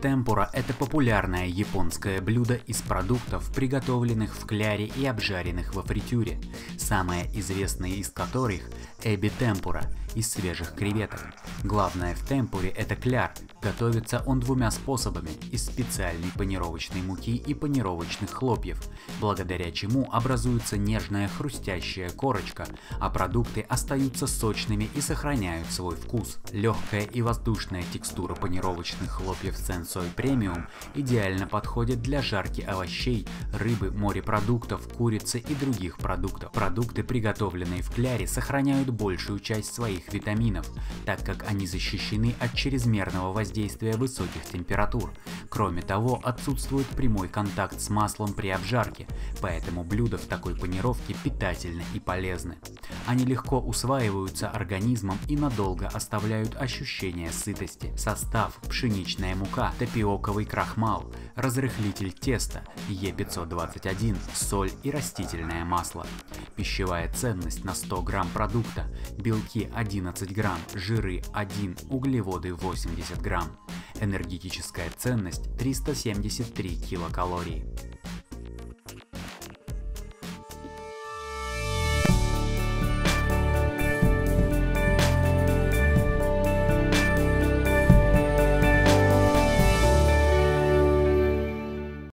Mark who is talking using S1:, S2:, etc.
S1: Темпура – это популярное японское блюдо из продуктов, приготовленных в кляре и обжаренных во фритюре, самое известное из которых – эби темпура из свежих креветок. Главное в темпуре – это кляр. Готовится он двумя способами – из специальной панировочной муки и панировочных хлопьев, благодаря чему образуется нежная хрустящая корочка, а продукты остаются сочными и сохраняют свой вкус. Легкая и воздушная текстура панировочных хлопьев Sensoi Premium идеально подходит для жарки овощей, рыбы, морепродуктов, курицы и других продуктов. Продукты, приготовленные в кляре, сохраняют большую часть своих витаминов, так как они защищены от чрезмерного воздействия высоких температур. Кроме того, отсутствует прямой контакт с маслом при обжарке, поэтому блюда в такой панировке питательны и полезны. Они легко усваиваются организмом и надолго оставляют ощущение сытости. Состав – пшеничная мука, тапиоковый крахмал, разрыхлитель теста Е521, соль и растительное масло. Пищевая ценность на 100 грамм продукта – белки 11 грамм, жиры 1, углеводы 80 грамм. Энергетическая ценность 373 килокалорий.